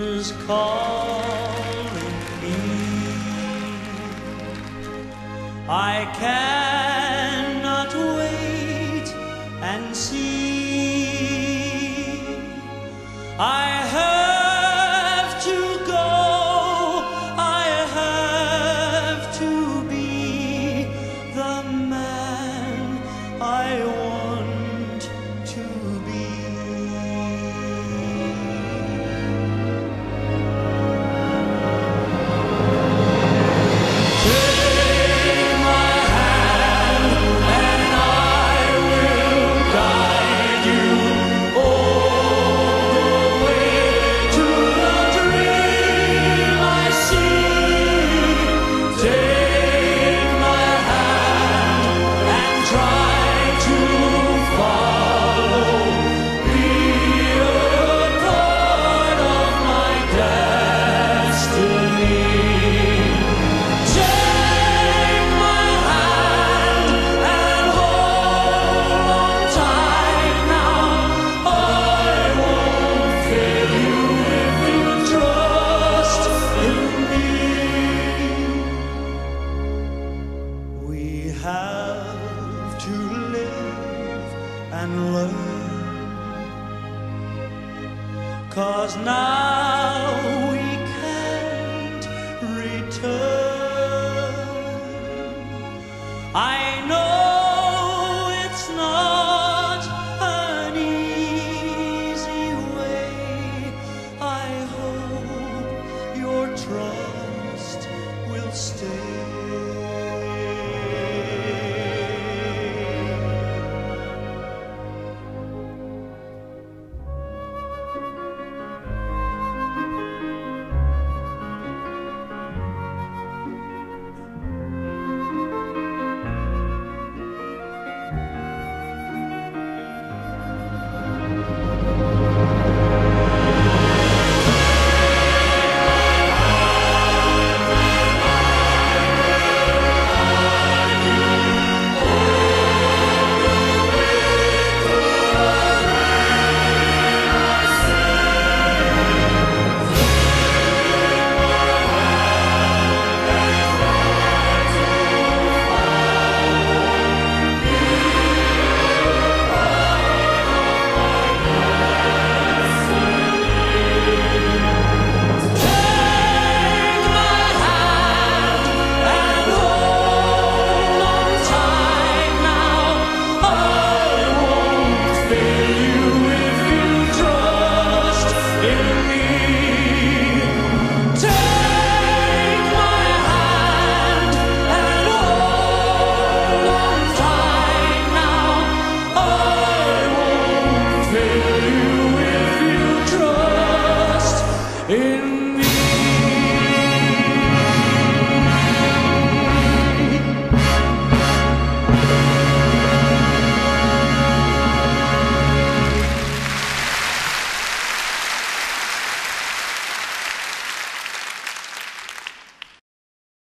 is calling me. I cannot wait and see. I and learn. Cause now we can't return. I know it's not an easy way. I hope your trust will stay.